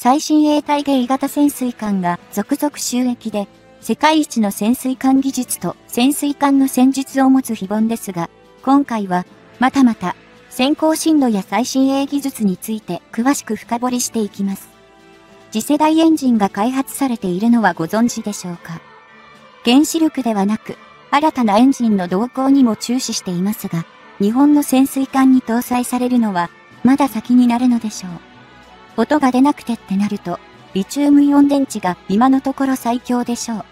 最新鋭体芸型潜水艦が続々収益で、世界一の潜水艦技術と潜水艦の戦術を持つ非凡ですが、今回は、またまた、先行進路や最新鋭技術について詳しく深掘りしていきます。次世代エンジンが開発されているのはご存知でしょうか？原子力ではなく、新たなエンジンの動向にも注視していますが、日本の潜水艦に搭載されるのは、まだ先になるのでしょう。音が出なくてってなると、リチウムイオン電池が今のところ最強でしょう。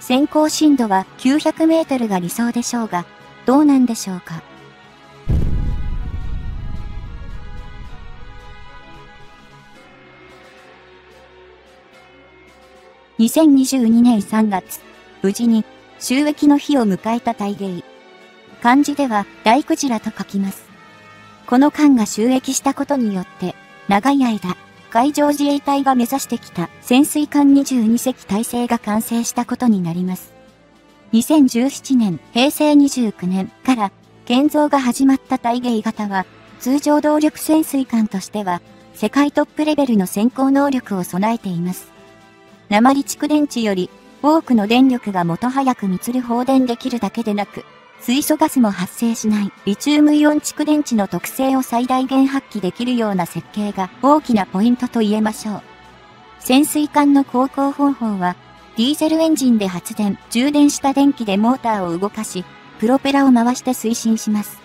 先行深度は900メートルが理想でしょうが、どうなんでしょうか。2022年3月、無事に収益の日を迎えた大芸。漢字では大クジラと書きます。この艦が収益したことによって、長い間、海上自衛隊が目指してきた潜水艦22隻体制が完成したことになります。2017年、平成29年から建造が始まった大芸型は、通常動力潜水艦としては、世界トップレベルの先行能力を備えています。鉛蓄電池より多くの電力がもと早く密る放電できるだけでなく、水素ガスも発生しないリチウムイオン蓄電池の特性を最大限発揮できるような設計が大きなポイントと言えましょう。潜水艦の航行方法は、ディーゼルエンジンで発電、充電した電気でモーターを動かし、プロペラを回して推進します。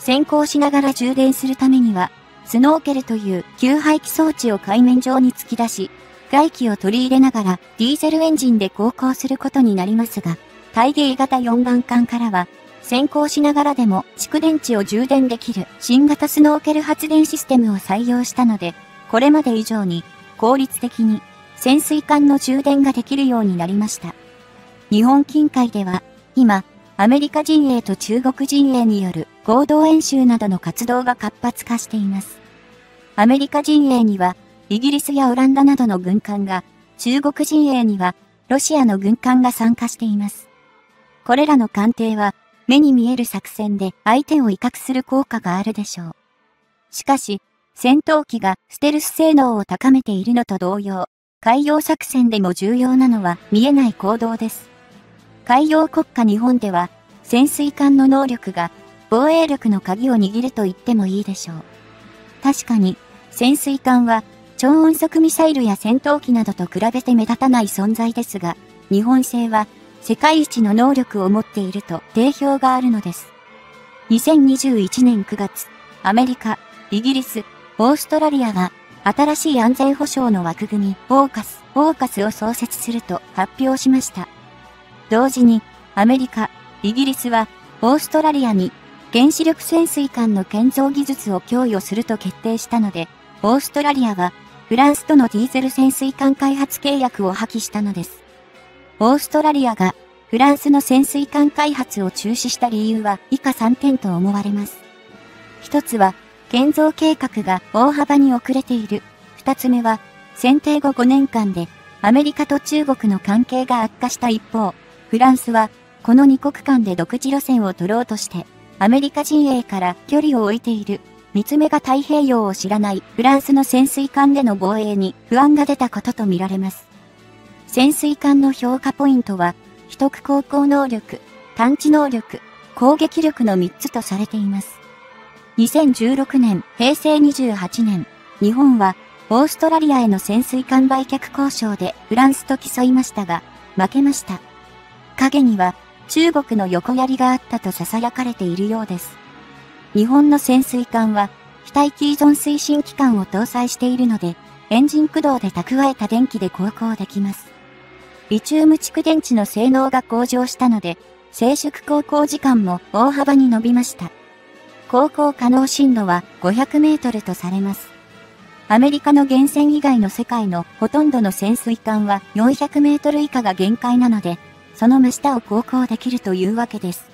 先行しながら充電するためには、スノーケルという給排気装置を海面上に突き出し、外気を取り入れながらディーゼルエンジンで航行することになりますが、大芸型4番艦からは、先行しながらでも蓄電池を充電できる新型スノーケル発電システムを採用したので、これまで以上に効率的に潜水艦の充電ができるようになりました。日本近海では、今、アメリカ陣営と中国陣営による合同演習などの活動が活発化しています。アメリカ陣営にはイギリスやオランダなどの軍艦が、中国陣営には、ロシアの軍艦が参加しています。これらの艦艇は、目に見える作戦で相手を威嚇する効果があるでしょう。しかし、戦闘機がステルス性能を高めているのと同様、海洋作戦でも重要なのは見えない行動です。海洋国家日本では、潜水艦の能力が防衛力の鍵を握ると言ってもいいでしょう。確かに、潜水艦は超音速ミサイルや戦闘機などと比べて目立たない存在ですが、日本製は世界一の能力を持っていると定評があるのです。2021年9月、アメリカ、イギリス、オーストラリアが新しい安全保障の枠組み、オーカス、オーカスを創設すると発表しました。同時に、アメリカ、イギリスは、オーストラリアに原子力潜水艦の建造技術を供与すると決定したので、オーストラリアはフランスとのディーゼル潜水艦開発契約を破棄したのです。オーストラリアがフランスの潜水艦開発を中止した理由は以下3点と思われます。一つは、建造計画が大幅に遅れている。二つ目は、選定後5年間でアメリカと中国の関係が悪化した一方、フランスはこの2国間で独自路線を取ろうとして、アメリカ陣営から距離を置いている三つ目が太平洋を知らないフランスの潜水艦での防衛に不安が出たこととみられます。潜水艦の評価ポイントは、秘匿航行能力、探知能力、攻撃力の3つとされています。2016年、平成28年、日本はオーストラリアへの潜水艦売却交渉でフランスと競いましたが、負けました。影には中国の横やりがあったと囁かれているようです。日本の潜水艦は、非待機依存推進機関を搭載しているので、エンジン駆動で蓄えた電気で航行できます。リチウム蓄電池の性能が向上したので、静粛航行時間も大幅に伸びました。航行可能深度は500メートルとされます。アメリカの源泉以外の世界のほとんどの潜水艦は400メートル以下が限界なので、その真下を航行できるというわけです。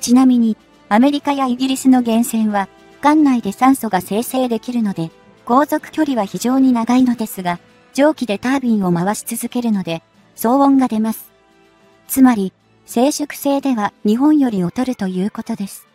ちなみに、アメリカやイギリスの源泉は、艦内で酸素が生成できるので、航続距離は非常に長いのですが、蒸気でタービンを回し続けるので、騒音が出ます。つまり、静粛性では日本より劣るということです。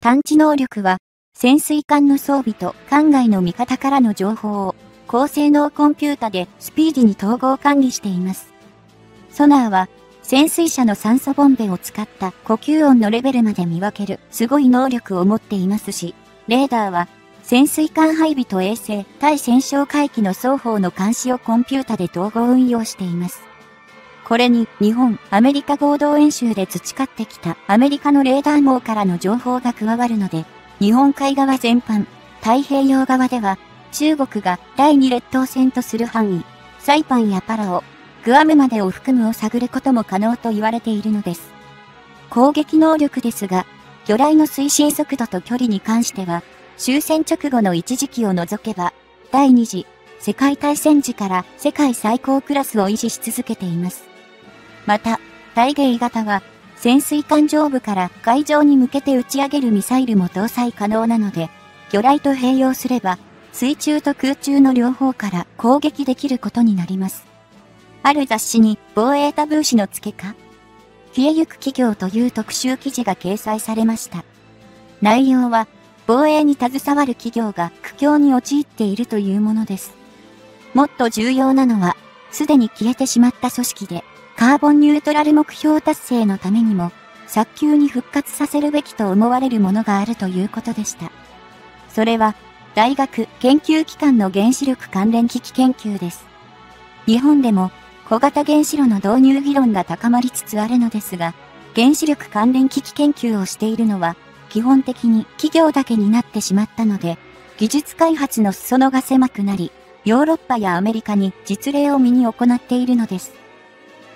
探知能力は、潜水艦の装備と艦外の味方からの情報を、高性能コンピュータでスピーディに統合管理しています。ソナーは、潜水車の酸素ボンベを使った呼吸音のレベルまで見分けるすごい能力を持っていますし、レーダーは潜水艦配備と衛星、対戦勝海域の双方の監視をコンピュータで統合運用しています。これに日本、アメリカ合同演習で培ってきたアメリカのレーダー網からの情報が加わるので、日本海側全般、太平洋側では中国が第2列島線とする範囲、サイパンやパラオ、グアムまでを含むを探ることも可能と言われているのです。攻撃能力ですが、魚雷の推進速度と距離に関しては、終戦直後の一時期を除けば、第二次世界大戦時から世界最高クラスを維持し続けています。また、大芸型は、潜水艦上部から海上に向けて打ち上げるミサイルも搭載可能なので、魚雷と併用すれば、水中と空中の両方から攻撃できることになります。ある雑誌に防衛タブー誌の付けか消えゆく企業という特集記事が掲載されました。内容は、防衛に携わる企業が苦境に陥っているというものです。もっと重要なのは、すでに消えてしまった組織で、カーボンニュートラル目標達成のためにも、早急に復活させるべきと思われるものがあるということでした。それは、大学研究機関の原子力関連機器研究です。日本でも小型原子炉の導入議論が高まりつつあるのですが、原子力関連機器研究をしているのは基本的に企業だけになってしまったので、技術開発の裾野が狭くなり、ヨーロッパやアメリカに実例を見に行っているのです。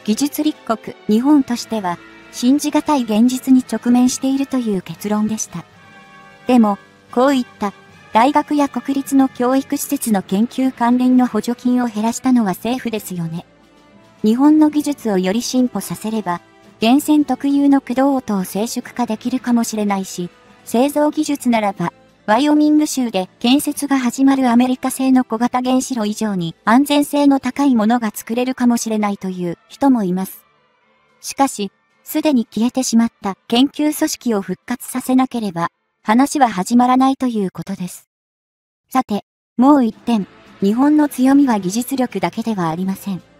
技術立国日本としては、信じがたい現実に直面しているという結論でした。でも、こういった大学や国立の教育施設の研究関連の補助金を減らしたのは政府ですよね。日本の技術をより進歩させれば、源泉特有の駆動音を静粛化できるかもしれないし、製造技術ならば、ワイオミング州で建設が始まるアメリカ製の小型原子炉以上に安全性の高いものが作れるかもしれないという人もいます。しかし、すでに消えてしまった研究組織を復活させなければ、話は始まらないということです。さて、もう一点、日本の強みは技術力だけではありません。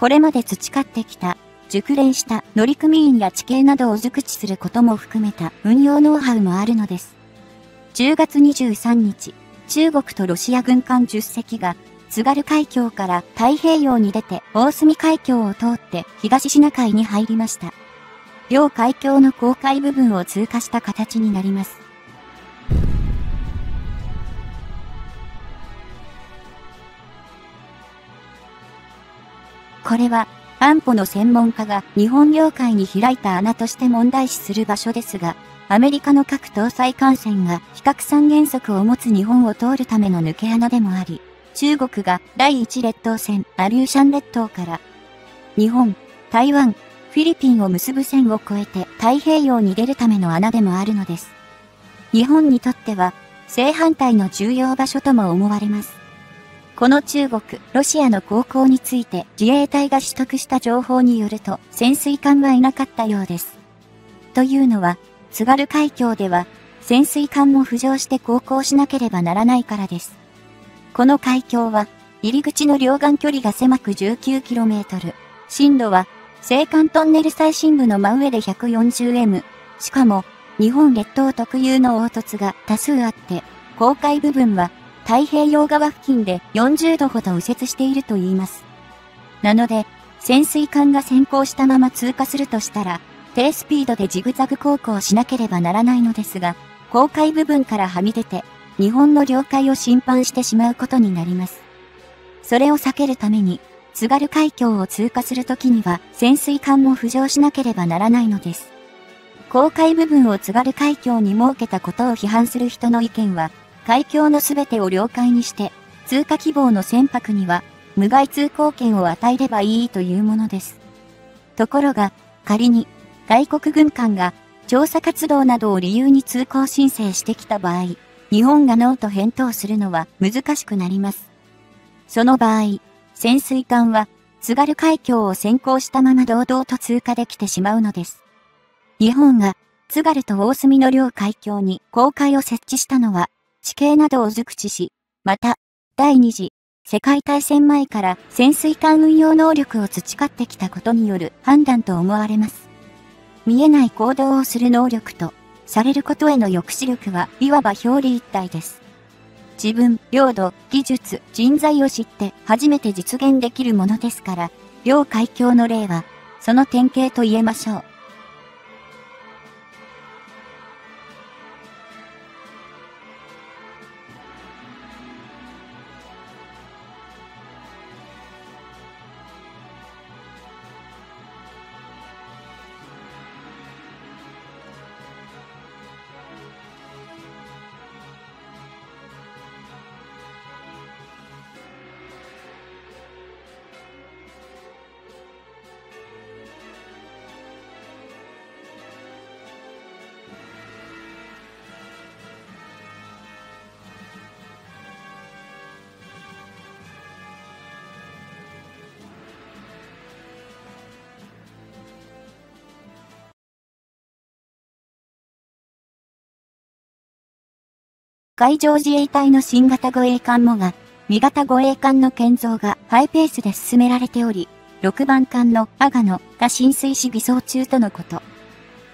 これまで培ってきた熟練した乗組員や地形などを熟知することも含めた運用ノウハウもあるのです。10月23日、中国とロシア軍艦10隻が津軽海峡から太平洋に出て大隅海峡を通って東シナ海に入りました。両海峡の公海部分を通過した形になります。これは安保の専門家が日本領海に開いた穴として問題視する場所ですが、アメリカの核搭載艦船が非核三原則を持つ日本を通るための抜け穴でもあり、中国が第一列島線アリューシャン列島から、日本、台湾、フィリピンを結ぶ線を越えて太平洋に出るための穴でもあるのです。日本にとっては正反対の重要場所とも思われます。この中国、ロシアの航行について自衛隊が取得した情報によると潜水艦はいなかったようです。というのは、津軽海峡では潜水艦も浮上して航行しなければならないからです。この海峡は入り口の両岸距離が狭く 19km、深度は青函トンネル最深部の真上で 140m、しかも日本列島特有の凹凸が多数あって、公海部分は太平洋側付近で40度ほど右折していると言います。なので、潜水艦が先行したまま通過するとしたら、低スピードでジグザグ航行しなければならないのですが、公海部分からはみ出て、日本の領海を侵犯してしまうことになります。それを避けるために、津軽海峡を通過するときには潜水艦も浮上しなければならないのです。公海部分を津軽海峡に設けたことを批判する人の意見は、海峡のすべてを領海にして、通過希望の船舶には、無害通行権を与えればいいというものです。ところが、仮に、外国軍艦が、調査活動などを理由に通行申請してきた場合、日本がノーと返答するのは難しくなります。その場合、潜水艦は、津軽海峡を先行したまま堂々と通過できてしまうのです。日本が津軽と大隅の両海峡に公海を設置したのは、地形などを熟知し、また、第二次世界大戦前から潜水艦運用能力を培ってきたことによる判断と思われます。見えない行動をする能力と、されることへの抑止力はいわば表裏一体です。自分、領土、技術、人材を知って初めて実現できるものですから、両海峡の例は、その典型と言えましょう。海上自衛隊の新型護衛艦もが、未型護衛艦の建造がハイペースで進められており、6番艦の阿賀野が浸水し偽装中とのこと。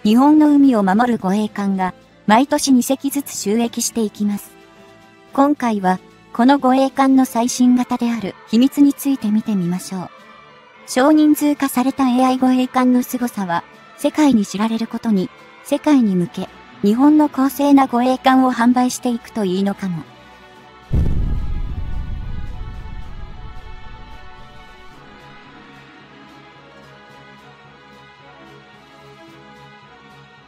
日本の海を守る護衛艦が、毎年2隻ずつ収益していきます。今回は、この護衛艦の最新型である秘密について見てみましょう。少人数化された AI 護衛艦の凄さは、世界に知られることに、世界に向け、日本の公正な護衛艦を販売していくといいのかも。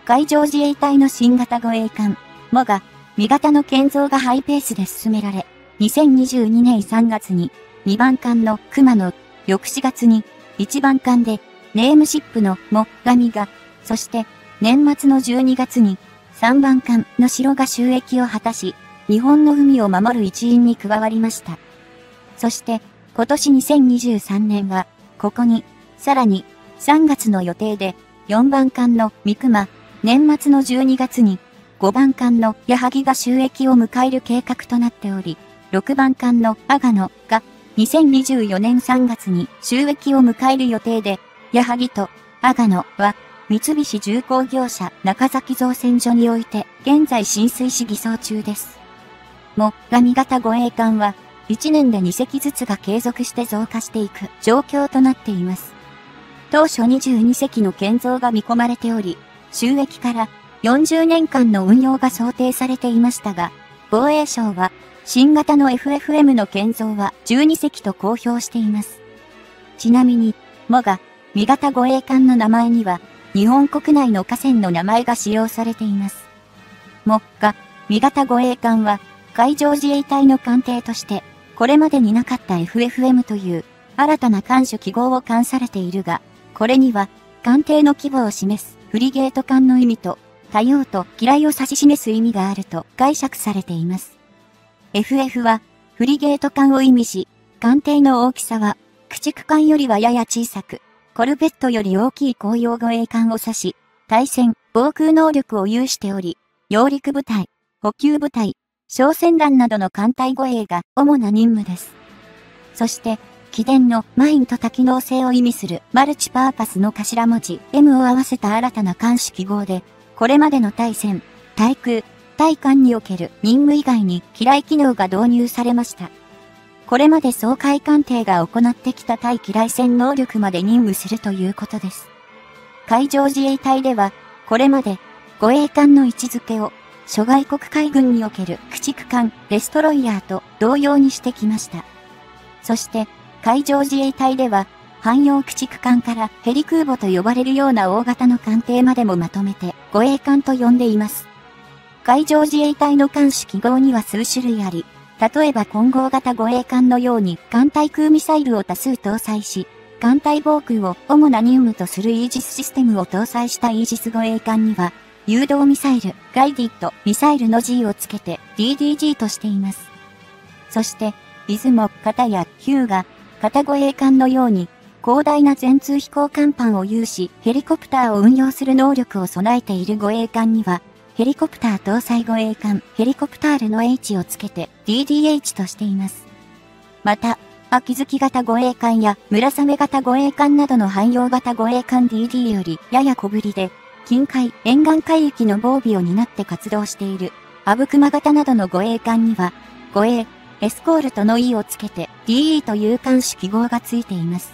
海上自衛隊の新型護衛艦、もが、未型の建造がハイペースで進められ、2022年3月に、2番艦の熊野、翌4月に、1番艦で、ネームシップのも、ガミが、そして、年末の12月に、3番艦の城が収益を果たし、日本の海を守る一員に加わりました。そして、今年2023年は、ここに、さらに、3月の予定で、4番艦の三熊、年末の12月に、5番艦の矢作が収益を迎える計画となっており、6番艦の阿賀野が、2024年3月に収益を迎える予定で、矢作と阿賀野は、三菱重工業者中崎造船所において、現在浸水し偽装中です。も、が味型護衛艦は、1年で2隻ずつが継続して増加していく状況となっています。当初22隻の建造が見込まれており、収益から40年間の運用が想定されていましたが、防衛省は新型の FFM の建造は12隻と公表しています。ちなみに、もが、味型護衛艦の名前には日本国内の河川の名前が使用されています。目下、味型護衛艦は、海上自衛隊の艦艇として、これまでになかった FFM という新たな艦種記号を冠されているが、これには、艦艇の規模を示すフリゲート艦の意味と、多様と嫌いを指し示す意味があると解釈されています。FF は、フリゲート艦を意味し、艦艇の大きさは、駆逐艦よりはやや小さく、コルベットより大きい公用護衛艦を指し、対戦、防空能力を有しており、揚陸部隊、補給部隊、小船団などの艦隊護衛が主な任務です。そして、起電のマインと多機能性を意味するマルチパーパスの頭文字 M を合わせた新たな艦種記号で、これまでの対戦、対空、対艦における任務以外に機雷機能が導入されました。これまで総会艦艇が行ってきた対機雷戦能力まで任務するということです。海上自衛隊では、これまで、護衛艦の位置づけを、諸外国海軍における駆逐艦、デストロイヤーと同様にしてきました。そして、海上自衛隊では、汎用駆逐艦からヘリ空母と呼ばれるような大型の艦艇までもまとめて護衛艦と呼んでいます。海上自衛隊の艦種記号には数種類あり、例えば混合型護衛艦のように艦対空ミサイルを多数搭載し、艦対防空を主な任務とするイージスシステムを搭載したイージス護衛艦には、誘導ミサイル、ガイディット、ミサイルの G をつけて DDG としています。そして、出雲、型やヒューガ、型護衛艦のように、広大な全通飛行甲板を有し、ヘリコプターを運用する能力を備えている護衛艦には、ヘリコプター搭載護衛艦、ヘリコプタールの H をつけて DDH としています。また、秋月型護衛艦や村雨型護衛艦などの汎用型護衛艦 DD よりやや小ぶりで、近海、沿岸海域の防備を担って活動している、アブクマ型などの護衛艦には、護衛、エスコールとの E をつけて DE という艦種記号がついています。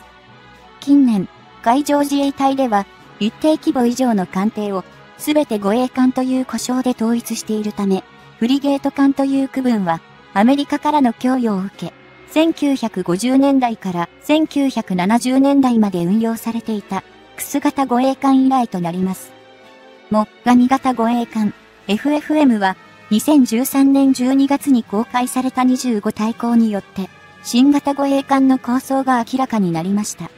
近年、海上自衛隊では、一定規模以上の艦艇を、すべて護衛艦という呼称で統一しているため、フリゲート艦という区分は、アメリカからの供与を受け、1950年代から1970年代まで運用されていた、クス型護衛艦以来となります。も、ガミ型護衛艦、FFM は、2013年12月に公開された25対抗によって、新型護衛艦の構想が明らかになりました。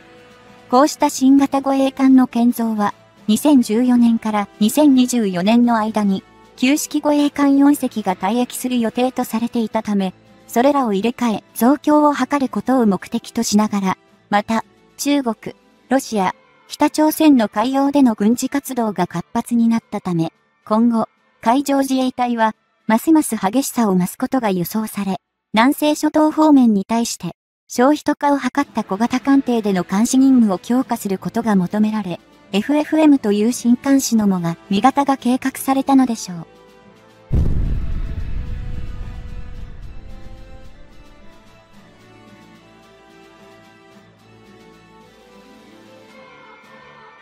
こうした新型護衛艦の建造は、2014年から2024年の間に、旧式護衛艦4隻が退役する予定とされていたため、それらを入れ替え、増強を図ることを目的としながら、また、中国、ロシア、北朝鮮の海洋での軍事活動が活発になったため、今後、海上自衛隊は、ますます激しさを増すことが予想され、南西諸島方面に対して、消費と化を図った小型艦艇での監視任務を強化することが求められ、FFM という新監視のもが、味型が計画されたのでしょう。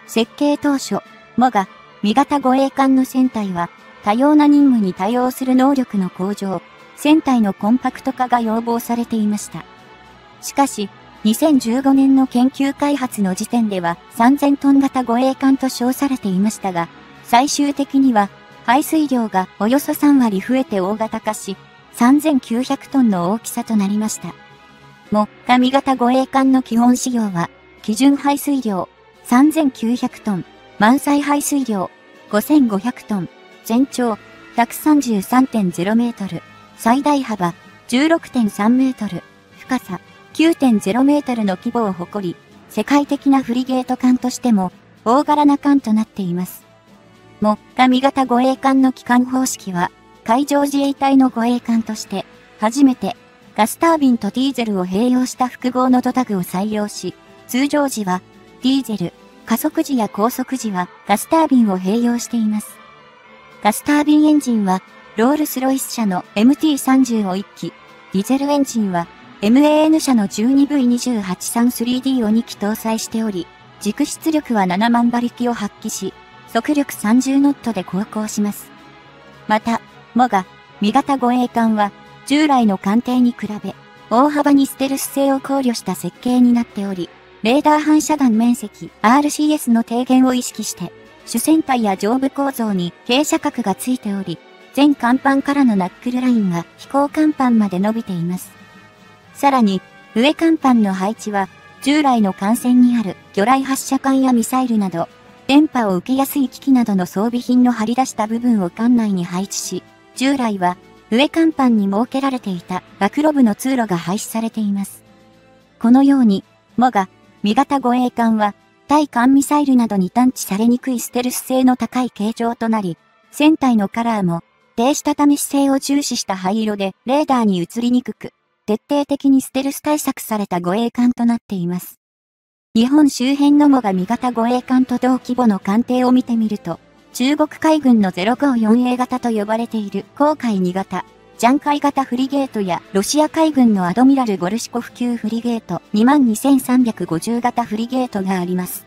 設計当初、もが、味型護衛艦の船体は、多様な任務に対応する能力の向上、船体のコンパクト化が要望されていました。しかし、2015年の研究開発の時点では3000トン型護衛艦と称されていましたが、最終的には排水量がおよそ3割増えて大型化し、3900トンの大きさとなりました。も、神型護衛艦の基本仕様は、基準排水量3900トン、満載排水量5500トン、全長133.0メートル、最大幅16.3メートル、深さ9.0メートルの規模を誇り、世界的なフリゲート艦としても大柄な艦となっています。も、神型護衛艦の機関方式は、海上自衛隊の護衛艦として、初めて、ガスタービンとディーゼルを併用した複合のドタグを採用し、通常時は、ディーゼル、加速時や高速時はガスタービンを併用しています。ガスタービンエンジンは、ロールスロイス社の MT30 を1機、ディーゼルエンジンは、MAN 社の 12V2833D を2機搭載しており、軸出力は7万馬力を発揮し、速力30ノットで航行します。また、モガ、味型護衛艦は、従来の艦艇に比べ、大幅にステルス性を考慮した設計になっており、レーダー反射弾面積 RCS の低減を意識して、主船体や上部構造に傾斜角がついており、全甲板からのナックルラインが飛行甲板まで伸びています。さらに、上甲板の配置は、従来の艦船にある魚雷発射管やミサイルなど、電波を受けやすい機器などの装備品の張り出した部分を艦内に配置し、従来は上甲板に設けられていた暴露部の通路が廃止されています。このように、モが、味型護衛艦は対艦ミサイルなどに探知されにくいステルス性の高い形状となり、船体のカラーも、低下試し性を重視した灰色でレーダーに映りにくく、徹底的にステルス対策された護衛艦となっています。日本周辺のもが味型護衛艦と同規模の艦艇を見てみると、中国海軍の 054A 型と呼ばれている航海2型、ジャンカイ型フリゲートやロシア海軍のアドミラル・ゴルシコフ級フリゲート22,350型フリゲートがあります。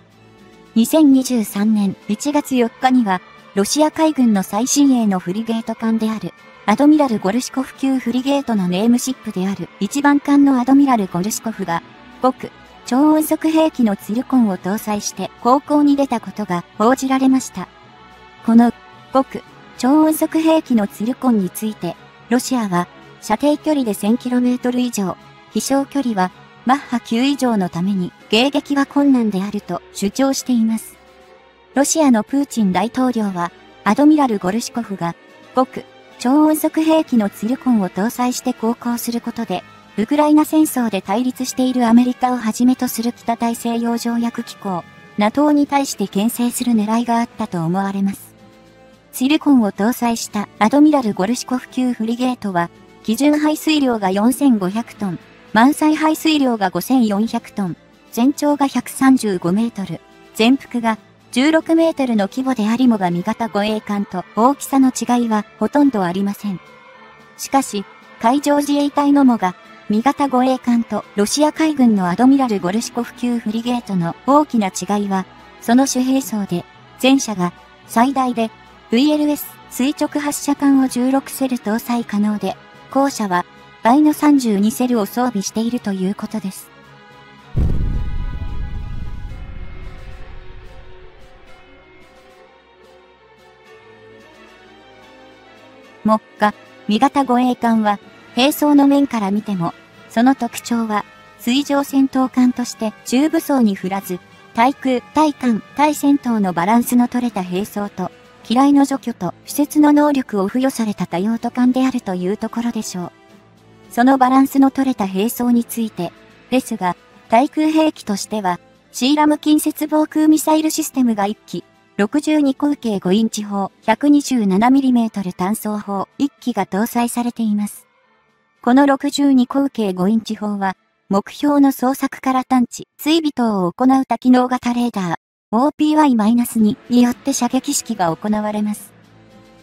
2023年1月4日には、ロシア海軍の最新鋭のフリゲート艦である、アドミラル・ゴルシコフ級フリゲートのネームシップである一番艦のアドミラル・ゴルシコフが、極、超音速兵器のツルコンを搭載して航行に出たことが報じられました。この、極、超音速兵器のツルコンについて、ロシアは、射程距離で 1000km 以上、飛翔距離は、マッハ9以上のために迎撃は困難であると主張しています。ロシアのプーチン大統領は、アドミラル・ゴルシコフが、極、超音速兵器のツィルコンを搭載して航行することで、ウクライナ戦争で対立しているアメリカをはじめとする北大西洋条約機構、NATO に対して牽制する狙いがあったと思われます。シリコンを搭載したアドミラル・ゴルシコフ級フリゲートは、基準排水量が4500トン、満載排水量が5400トン、全長が135メートル、全幅が16メートルの規模でありもが味方護衛艦と大きさの違いはほとんどありません。しかし、海上自衛隊のもが、味方護衛艦とロシア海軍のアドミラル・ゴルシコフ級フリゲートの大きな違いは、その主兵装で、前者が最大で VLS 垂直発射管を16セル搭載可能で、後者は倍の32セルを装備しているということです。目下、味方護衛艦は、兵装の面から見ても、その特徴は、水上戦闘艦として中武装に振らず、対空、対艦、対戦闘のバランスの取れた兵装と、機雷の除去と施設の能力を付与された多用途艦であるというところでしょう。そのバランスの取れた兵装について、ですが、対空兵器としては、シーラム近接防空ミサイルシステムが1機、62口径5インチ砲 127mm 単装砲1機が搭載されています。この62口径5インチ砲は、目標の捜索から探知、追尾等を行う多機能型レーダー、OPY-2 によって射撃式が行われます。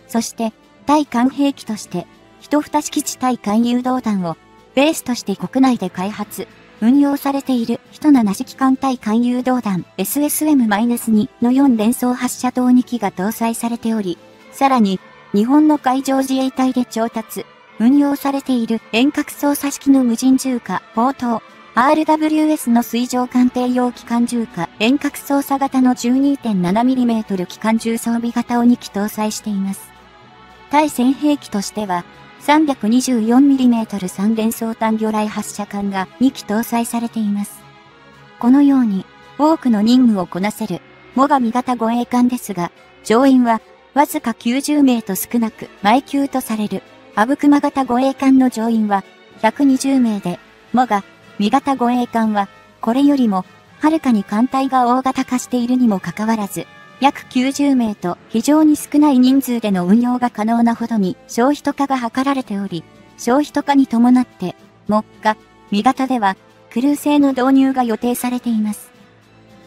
そして、対艦兵器として、一蓋式地対艦誘導弾を、ベースとして国内で開発、運用されている人七式艦隊艦誘導弾 SSM-2 の4連装発射塔2機が搭載されており、さらに、日本の海上自衛隊で調達、運用されている遠隔操作式の無人重火、砲塔、RWS の水上艦艇用機関銃火、遠隔操作型の 12.7mm 機関銃装備型を2機搭載しています。対戦兵器としては、324mm 連装単魚雷発射管が2機搭載されています。このように、多くの任務をこなせる、モガミ型護衛艦ですが、乗員は、わずか90名と少なく、前級とされる、アブクマ型護衛艦の乗員は、120名で、モガ、ミ型護衛艦は、これよりも、はるかに艦隊が大型化しているにもかかわらず、約90名と非常に少ない人数での運用が可能なほどに消費と化が図られており、消費と化に伴って、目下、味型では、クルー製の導入が予定されています。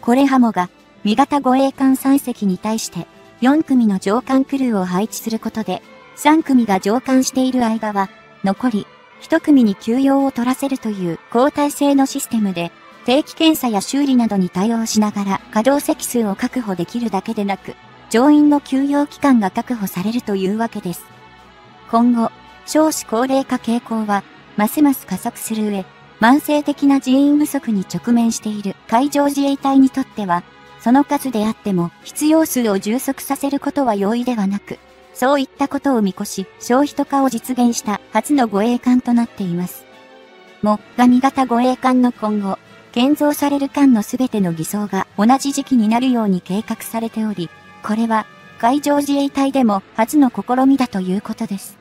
これハモが、味型護衛艦3隻に対して、4組の上艦クルーを配置することで、3組が上艦している間は、残り、1組に休養を取らせるという交代制のシステムで、定期検査や修理などに対応しながら稼働席数を確保できるだけでなく、乗員の休養期間が確保されるというわけです。今後、少子高齢化傾向は、ますます加速する上、慢性的な人員不足に直面している海上自衛隊にとっては、その数であっても必要数を充足させることは容易ではなく、そういったことを見越し、消費と化を実現した初の護衛艦となっています。も、ガミ型護衛艦の今後、建造される間の全ての偽装が同じ時期になるように計画されており、これは海上自衛隊でも初の試みだということです。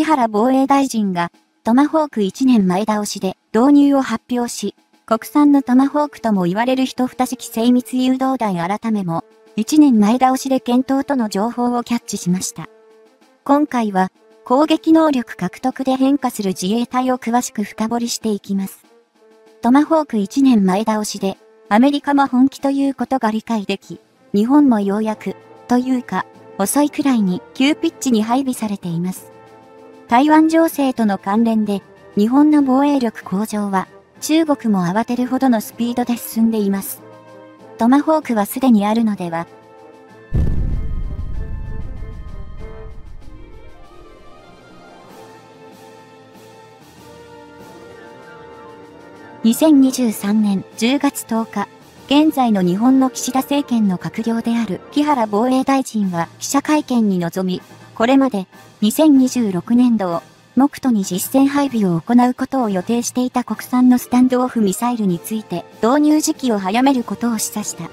木原防衛大臣がトマホーク1年前倒しで導入を発表し、国産のトマホークとも言われる一二式精密誘導弾改めも、1年前倒しで検討との情報をキャッチしました。今回は、攻撃能力獲得で変化する自衛隊を詳しく深掘りしていきます。トマホーク1年前倒しで、アメリカも本気ということが理解でき、日本もようやく、というか、遅いくらいに急ピッチに配備されています。台湾情勢との関連で、日本の防衛力向上は、中国も慌てるほどのスピードで進んでいます。トマホークはすでにあるのでは2023年10月10日、現在の日本の岸田政権の閣僚である木原防衛大臣は記者会見に臨み、これまで2026年度を目途に実戦配備を行うことを予定していた国産のスタンドオフミサイルについて導入時期を早めることを示唆した。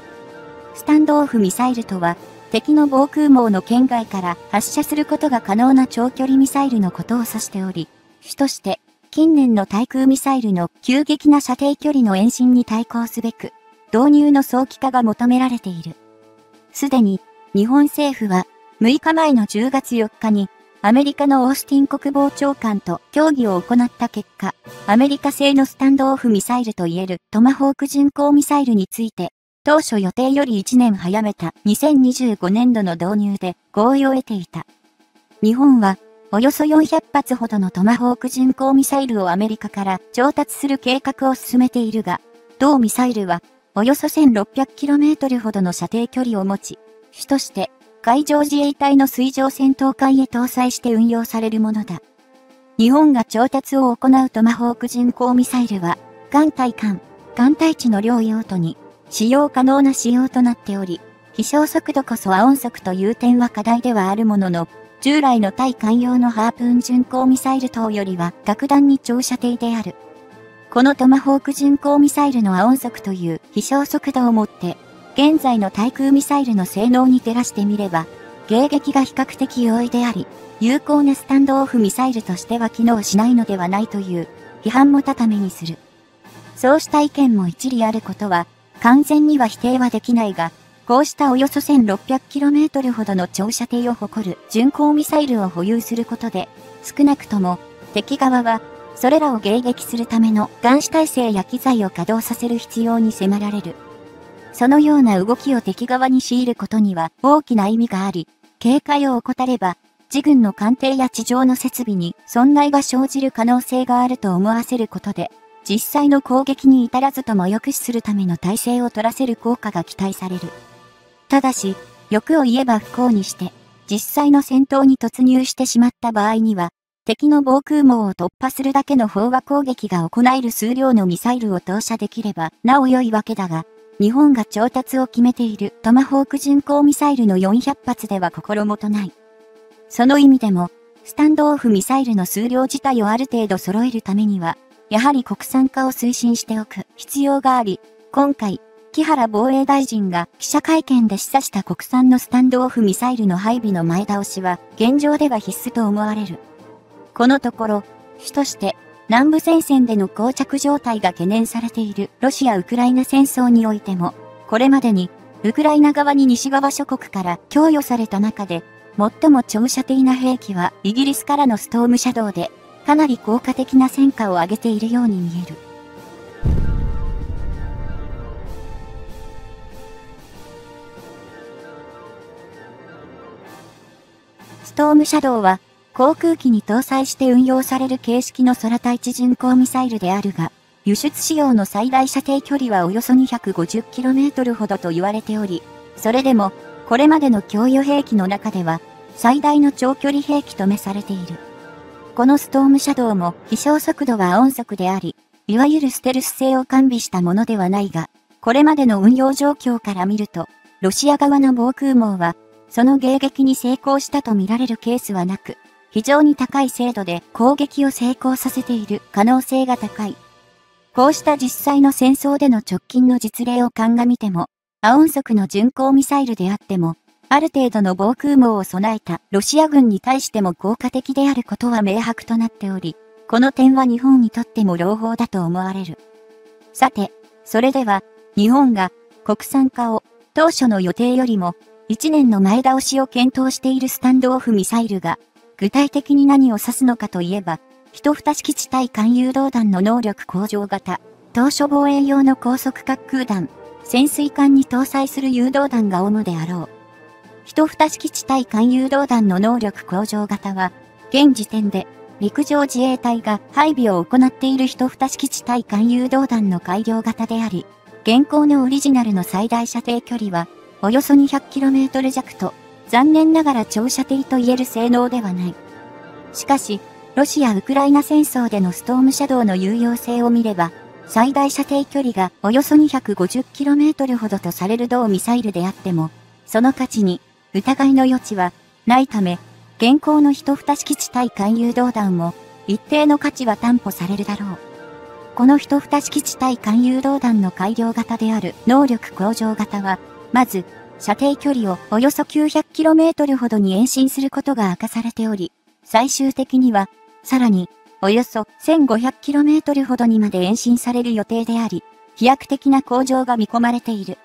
スタンドオフミサイルとは、敵の防空網の圏外から発射することが可能な長距離ミサイルのことを指しており、主として近年の対空ミサイルの急激な射程距離の延伸に対抗すべく、導入の早期化が求められている。すでに、日本政府は、6日前の10月4日に、アメリカのオースティン国防長官と協議を行った結果、アメリカ製のスタンドオフミサイルといえるトマホーク巡航ミサイルについて、当初予定より1年早めた2025年度の導入で合意を得ていた。日本は、およそ400発ほどのトマホーク巡航ミサイルをアメリカから調達する計画を進めているが、同ミサイルはおよそ 1600km ほどの射程距離を持ち、主として海上自衛隊の水上戦闘艦へ搭載して運用されるものだ。日本が調達を行うトマホーク巡航ミサイルは、艦対艦、艦対地の両用途に使用可能な仕様となっており、飛翔速度こそは音速という点は課題ではあるものの、従来の対艦用のハープーン巡航ミサイル等よりは格段に長射程である。このトマホーク巡航ミサイルのア音速という飛翔速度をもって、現在の対空ミサイルの性能に照らしてみれば、迎撃が比較的容易であり、有効なスタンドオフミサイルとしては機能しないのではないという批判も高めにする。そうした意見も一理あることは、完全には否定はできないが、こうしたおよそ 1600km ほどの長射程を誇る巡航ミサイルを保有することで、少なくとも敵側はそれらを迎撃するための監視体制や機材を稼働させる必要に迫られる。そのような動きを敵側に強いることには大きな意味があり、警戒を怠れば、自軍の艦艇や地上の設備に損害が生じる可能性があると思わせることで、実際の攻撃に至らずとも抑止するための体制を取らせる効果が期待される。ただし、欲を言えば不幸にして、実際の戦闘に突入してしまった場合には、敵の防空網を突破するだけの飽和攻撃が行える数量のミサイルを投射できればなお良いわけだが、日本が調達を決めているトマホーク巡航ミサイルの400発では心もとない。その意味でも、スタンドオフミサイルの数量自体をある程度揃えるためには、やはり国産化を推進しておく必要があり、今回、木原防衛大臣が記者会見で示唆した国産のスタンドオフミサイルの配備の前倒しは、現状では必須と思われる。このところ、主として南部戦線での膠着状態が懸念されているロシア・ウクライナ戦争においても、これまでにウクライナ側に西側諸国から供与された中で、最も長射程な兵器はイギリスからのストームシャドウで、かなり効果的な戦果を上げているように見える。ストームシャドウは航空機に搭載して運用される形式の空対地巡航ミサイルであるが、輸出仕様の最大射程距離はおよそ 250km ほどと言われており、それでも、これまでの供与兵器の中では、最大の長距離兵器とめされている。このストームシャドウも飛翔速度は音速であり、いわゆるステルス性を完備したものではないが、これまでの運用状況から見ると、ロシア側の防空網は、その迎撃に成功したとみられるケースはなく、非常に高い精度で攻撃を成功させている可能性が高い。こうした実際の戦争での直近の実例を鑑みても、ア音速の巡航ミサイルであっても、ある程度の防空網を備えたロシア軍に対しても効果的であることは明白となっており、この点は日本にとっても朗報だと思われる。さて、それでは、日本が国産化を当初の予定よりも1年の前倒しを検討しているスタンドオフミサイルが具体的に何を指すのかといえば、一蓋式地対艦誘導弾の能力向上型、当初防衛用の高速滑空弾、潜水艦に搭載する誘導弾が主であろう。一蓋式地対艦誘導弾の能力向上型は、現時点で陸上自衛隊が配備を行っている一二式地対艦誘導弾の改良型であり、現行のオリジナルの最大射程距離は、およそ 200km 弱と、残念ながら長射程と言える性能ではない。しかし、ロシア・ウクライナ戦争でのストームシャドウの有用性を見れば、最大射程距離がおよそ 250km ほどとされる同ミサイルであっても、その価値に疑いの余地はないため、現行の一二式地対艦誘導弾も一定の価値は担保されるだろう。この一二式地対艦誘導弾の改良型である能力向上型は、まず、射程距離をおよそ 900km ほどに延伸することが明かされており、最終的には、さらに、およそ 1500km ほどにまで延伸される予定であり、飛躍的な向上が見込まれている。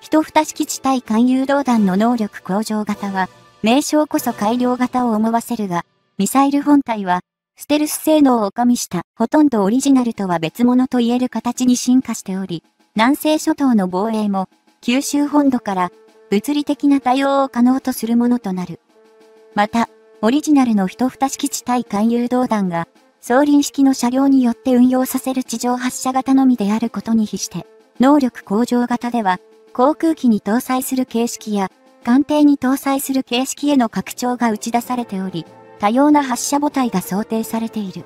一二式地対艦誘導弾の能力向上型は、名称こそ改良型を思わせるが、ミサイル本体はステルス性能を加味したほとんどオリジナルとは別物と言える形に進化しており、南西諸島の防衛も九州本土から物理的な対応を可能とするものとなる。また、オリジナルの一二式地対艦誘導弾が、総輪式の車両によって運用させる地上発射型のみであることに比して、能力向上型では、航空機に搭載する形式や、艦艇に搭載する形式への拡張が打ち出されており、多様な発射母体が想定されている。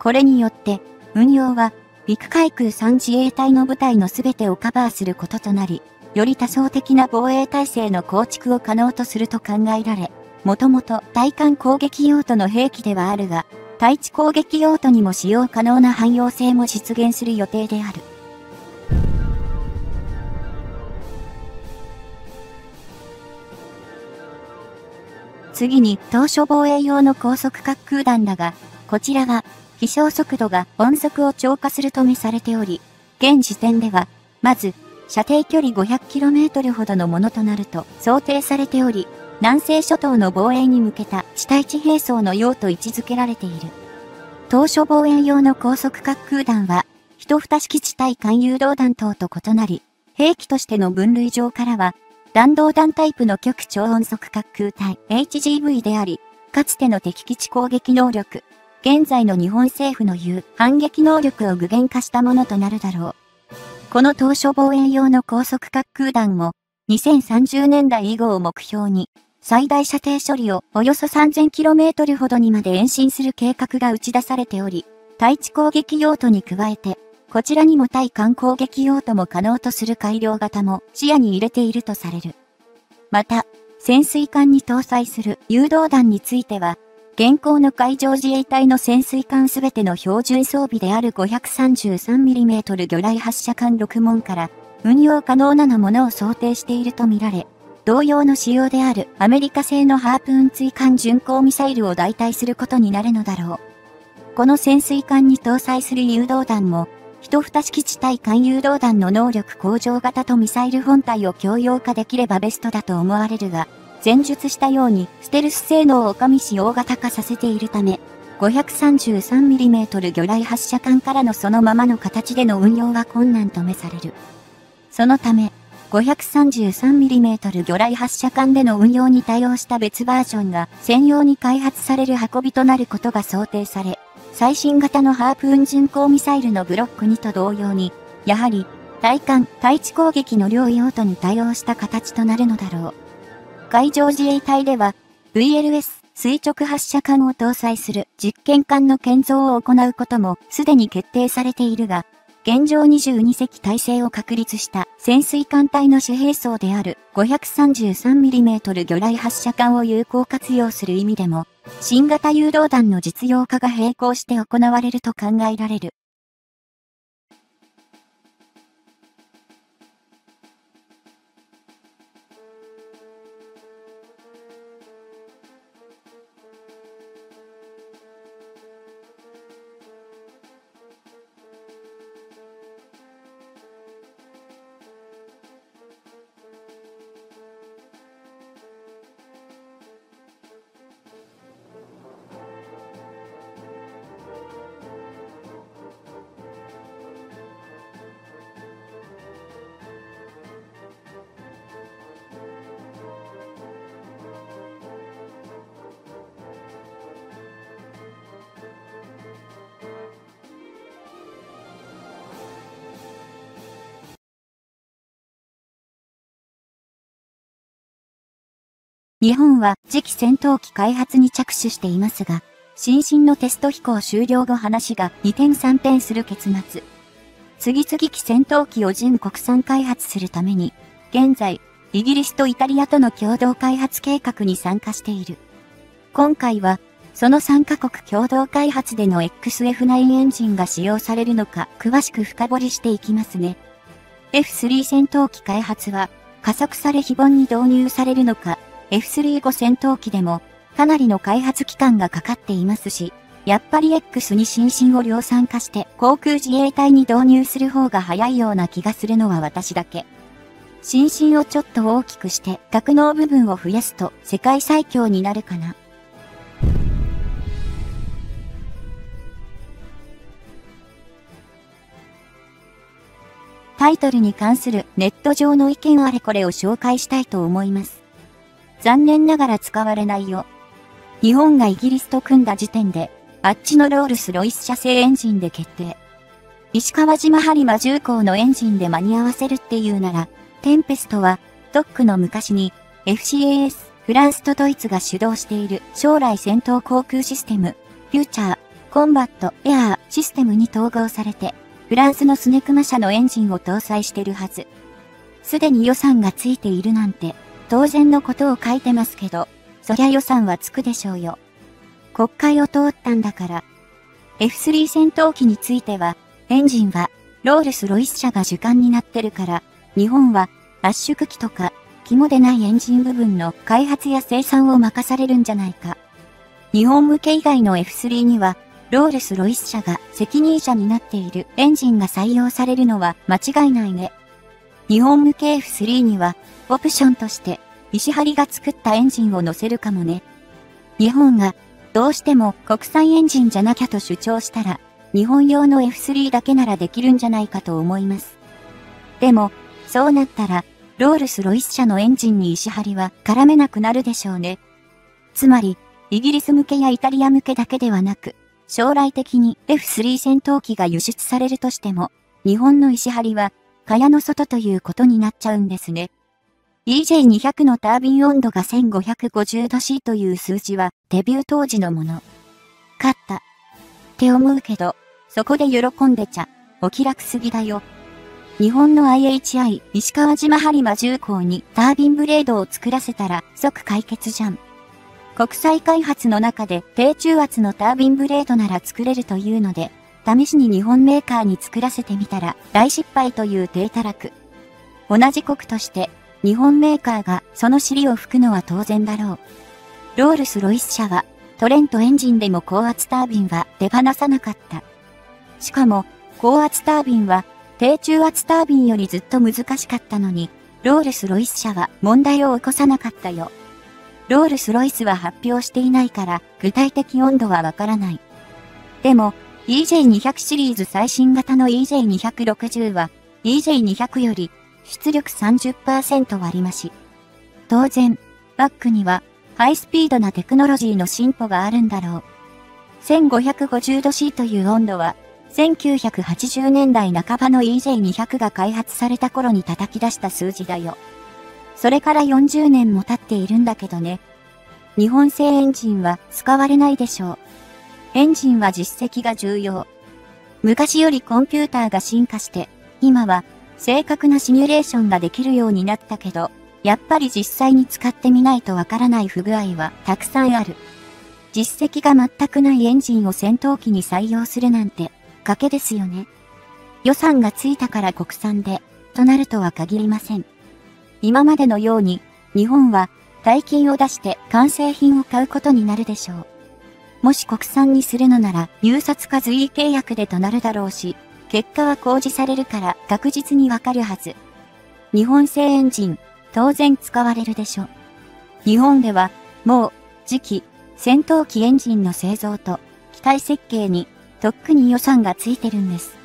これによって、運用は、陸海空3自衛隊の部隊の全てをカバーすることとなり、より多層的な防衛体制の構築を可能とすると考えられ、もともと対艦攻撃用途の兵器ではあるが、対地攻撃用途にも使用可能な汎用性も実現する予定である。次に、当初防衛用の高速滑空弾だが、こちらは、飛翔速度が音速を超過すると見されており、現時点では、まず、射程距離 500km ほどのものとなると想定されており、南西諸島の防衛に向けた地対地兵装の用と位置づけられている。当初防衛用の高速滑空弾は、一二式地対艦誘導弾等と異なり、兵器としての分類上からは、弾道弾タイプの極超音速滑空体 HGV であり、かつての敵基地攻撃能力、現在の日本政府の言う反撃能力を具現化したものとなるだろう。この当初防衛用の高速滑空弾も、2030年代以後を目標に、最大射程処理をおよそ 3000km ほどにまで延伸する計画が打ち出されており、対地攻撃用途に加えて、こちらにも対艦攻撃用途も可能とする改良型も視野に入れているとされる。また、潜水艦に搭載する誘導弾については、現行の海上自衛隊の潜水艦すべての標準装備である 533mm 魚雷発射艦6門から運用可能なのものを想定しているとみられ、同様の仕様であるアメリカ製のハープーン追艦巡航ミサイルを代替することになるのだろう。この潜水艦に搭載する誘導弾も一二式地対艦誘導弾の能力向上型とミサイル本体を共用化できればベストだと思われるが、前述したようにステルス性能を加味し大型化させているため、533mm 魚雷発射管からのそのままの形での運用は困難とめされる。そのため、533mm 魚雷発射管での運用に対応した別バージョンが専用に開発される運びとなることが想定され、最新型のハープーン巡航ミサイルのブロック2と同様に、やはり、対艦、対地攻撃の両用途に対応した形となるのだろう。海上自衛隊では、VLS 垂直発射管を搭載する実験艦の建造を行うこともすでに決定されているが、現状22隻体制を確立した潜水艦隊の主兵装である 533mm 魚雷発射管を有効活用する意味でも、新型誘導弾の実用化が並行して行われると考えられる。日本は次期戦闘機開発に着手していますが、新進のテスト飛行終了後話が二転三転する結末。次々機戦闘機を準国産開発するために、現在、イギリスとイタリアとの共同開発計画に参加している。今回は、その3カ国共同開発での XF9 エンジンが使用されるのか詳しく深掘りしていきますね。F3 戦闘機開発は加速され非凡に導入されるのか F35 戦闘機でもかなりの開発期間がかかっていますし、やっぱり X に新進を量産化して航空自衛隊に導入する方が早いような気がするのは私だけ。新進をちょっと大きくして格納部分を増やすと世界最強になるかな。タイトルに関するネット上の意見あれこれを紹介したいと思います。残念ながら使われないよ。日本がイギリスと組んだ時点で、あっちのロールスロイス社製エンジンで決定。石川島播磨重工のエンジンで間に合わせるっていうなら、テンペストは、ドックの昔に、FCAS、フランスとドイツが主導している将来戦闘航空システム、フューチャー、コンバット、エアーシステムに統合されて、フランスのスネクマ社のエンジンを搭載してるはず。すでに予算がついているなんて、当然のことを書いてますけど、そりゃ予算はつくでしょうよ。国会を通ったんだから。F3 戦闘機については、エンジンは、ロールス・ロイス社が主管になってるから、日本は、圧縮機とか、肝でないエンジン部分の開発や生産を任されるんじゃないか。日本向け以外の F3 には、ロールス・ロイス社が責任者になっているエンジンが採用されるのは間違いないね。日本向け F3 には、オプションとして、石張が作ったエンジンを乗せるかもね。日本が、どうしても国産エンジンじゃなきゃと主張したら、日本用の F3 だけならできるんじゃないかと思います。でも、そうなったら、ロールス・ロイス社のエンジンに石張は絡めなくなるでしょうね。つまり、イギリス向けやイタリア向けだけではなく、将来的に F3 戦闘機が輸出されるとしても、日本の石張は、蚊帳の外ということになっちゃうんですね。EJ200 のタービン温度が1550度 C という数字はデビュー当時のもの。勝った。って思うけど、そこで喜んでちゃ、お気楽すぎだよ。日本の IHI 石川島播磨重工にタービンブレードを作らせたら即解決じゃん。国際開発の中で低中圧のタービンブレードなら作れるというので、試しに日本メーカーに作らせてみたら大失敗という低たらく。同じ国として日本メーカーがその尻を拭くのは当然だろう。ロールス・ロイス社はトレントエンジンでも高圧タービンは手放さなかった。しかも高圧タービンは低中圧タービンよりずっと難しかったのに、ロールス・ロイス社は問題を起こさなかったよ。ロールスロイスは発表していないから具体的温度はわからない。でも、EJ200 シリーズ最新型の EJ260 は EJ200 より出力30%割増し。当然、バックにはハイスピードなテクノロジーの進歩があるんだろう。1550度 C という温度は1980年代半ばの EJ200 が開発された頃に叩き出した数字だよ。それから40年も経っているんだけどね。日本製エンジンは使われないでしょう。エンジンは実績が重要。昔よりコンピューターが進化して、今は正確なシミュレーションができるようになったけど、やっぱり実際に使ってみないとわからない不具合はたくさんある。実績が全くないエンジンを戦闘機に採用するなんて、賭けですよね。予算がついたから国産で、となるとは限りません。今までのように、日本は大金を出して完成品を買うことになるでしょう。もし国産にするのなら入札か随意契約でとなるだろうし、結果は公示されるから確実にわかるはず。日本製エンジン、当然使われるでしょう。日本では、もう、次期、戦闘機エンジンの製造と、機体設計に、とっくに予算がついてるんです。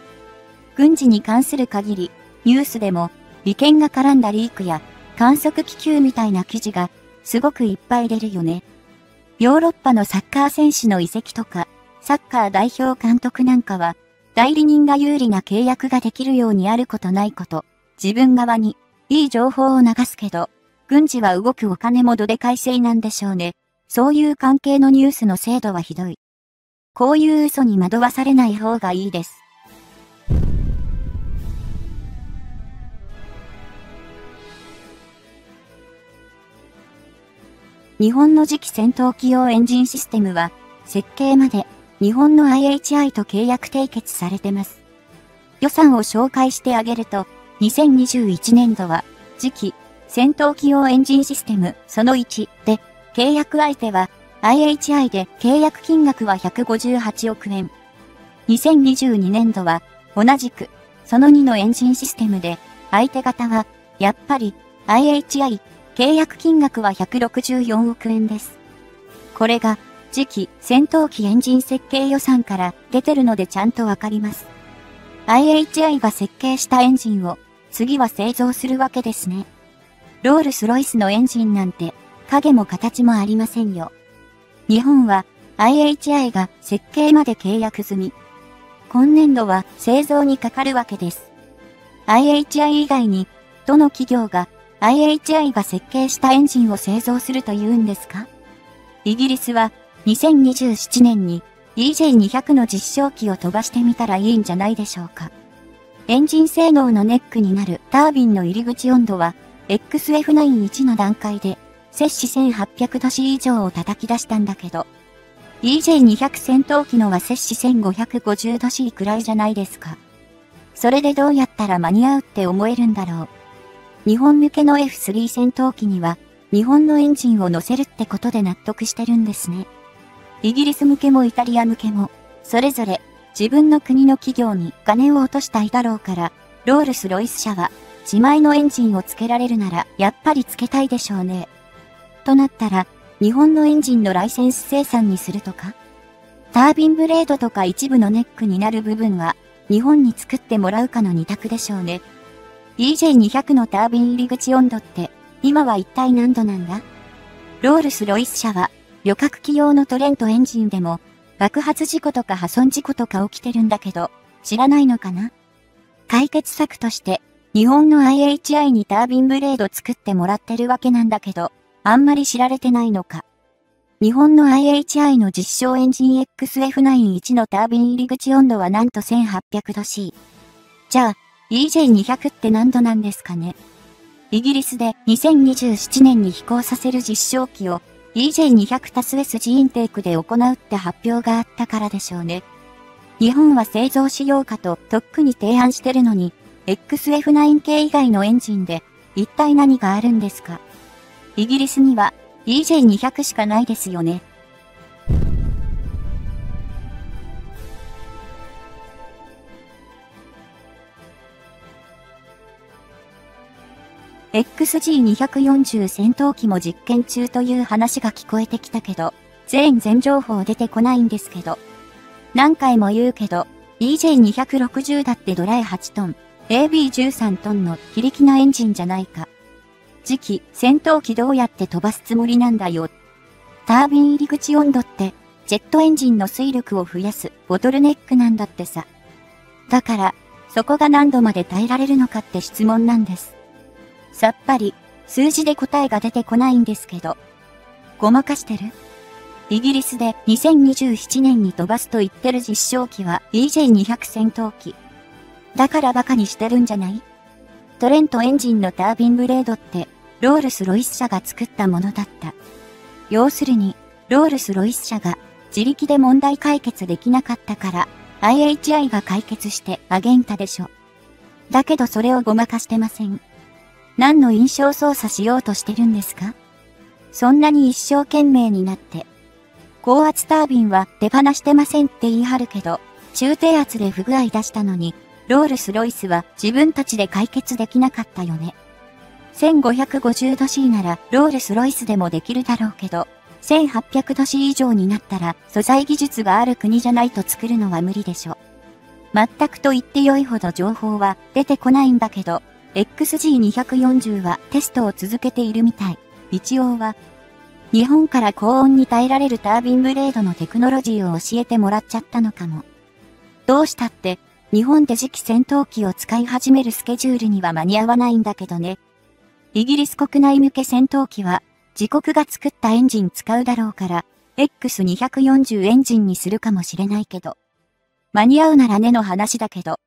軍事に関する限り、ニュースでも、利権が絡んだリークや観測気球みたいな記事がすごくいっぱい出るよね。ヨーロッパのサッカー選手の移籍とか、サッカー代表監督なんかは、代理人が有利な契約ができるようにあることないこと、自分側にいい情報を流すけど、軍事は動くお金もどでかいせいなんでしょうね。そういう関係のニュースの精度はひどい。こういう嘘に惑わされない方がいいです。日本の次期戦闘機用エンジンシステムは、設計まで日本の IHI と契約締結されてます。予算を紹介してあげると、2021年度は、次期戦闘機用エンジンシステムその1で、契約相手は IHI で契約金額は158億円。2022年度は同じくその2のエンジンシステムで相手方はやっぱり IHI 契約金額は164億円です。これが次期戦闘機エンジン設計予算から出てるのでちゃんとわかります。IHI が設計したエンジンを次は製造するわけですね。ロールスロイスのエンジンなんて影も形もありませんよ。日本は IHI が設計まで契約済み。今年度は製造にかかるわけです。IHI 以外にどの企業が IHI が設計したエンジンを製造するというんですか？イギリスは2027年に EJ200 の実証機を飛ばしてみたらいいんじゃないでしょうか。エンジン性能のネックになるタービンの入り口温度は XF91 の段階で摂氏1800度 C 以上を叩き出したんだけど、EJ200 戦闘機のは摂氏1550度 C くらいじゃないですか。それでどうやったら間に合うって思えるんだろう。日本向けの F3 戦闘機には、日本のエンジンを乗せるってことで納得してるんですね。イギリス向けもイタリア向けも、それぞれ自分の国の企業に金を落としたいだろうから、ロールス・ロイス社は、自前のエンジンを付けられるなら、やっぱり付けたいでしょうね。となったら、日本のエンジンのライセンス生産にするとかタービンブレードとか一部のネックになる部分は、日本に作ってもらうかの二択でしょうね。EJ200 のタービン入り口温度って、今は一体何度なんだ？ロールス・ロイス社は、旅客機用のトレントエンジンでも、爆発事故とか破損事故とか起きてるんだけど、知らないのかな？解決策として、日本の IHI にタービンブレード作ってもらってるわけなんだけど、あんまり知られてないのか。日本の IHI の実証エンジン XF91 のタービン入り口温度はなんと1800度 C。じゃあ、EJ200 って何度なんですかね？イギリスで2027年に飛行させる実証機を EJ200 タス SG インテークで行うって発表があったからでしょうね。日本は製造しようかととっくに提案してるのに、XF9 系以外のエンジンで一体何があるんですか？イギリスには EJ200 しかないですよね。XG240 戦闘機も実験中という話が聞こえてきたけど、全然情報出てこないんですけど。何回も言うけど、EJ260 だってドライ8トン、AB13 トンの非力なエンジンじゃないか。次期、戦闘機どうやって飛ばすつもりなんだよ。タービン入り口温度って、ジェットエンジンの水力を増やすボトルネックなんだってさ。だから、そこが何度まで耐えられるのかって質問なんです。さっぱり、数字で答えが出てこないんですけど。ごまかしてる？イギリスで2027年に飛ばすと言ってる実証機は EJ200 戦闘機。だからバカにしてるんじゃない？トレントエンジンのタービンブレードってロールス・ロイス社が作ったものだった。要するに、ロールス・ロイス社が自力で問題解決できなかったから IHI が解決してあげんたでしょ。だけどそれをごまかしてません。何の印象操作しようとしてるんですか？そんなに一生懸命になって。高圧タービンは手放してませんって言い張るけど、中低圧で不具合出したのに、ロールスロイスは自分たちで解決できなかったよね。1550度 C ならロールスロイスでもできるだろうけど、1800度 C 以上になったら素材技術がある国じゃないと作るのは無理でしょ。全くと言ってよいほど情報は出てこないんだけど、XG240 はテストを続けているみたい。一応は、日本から高温に耐えられるタービンブレードのテクノロジーを教えてもらっちゃったのかも。どうしたって、日本で次期戦闘機を使い始めるスケジュールには間に合わないんだけどね。イギリス国内向け戦闘機は、自国が作ったエンジン使うだろうから、X240 エンジンにするかもしれないけど。間に合うならねの話だけど、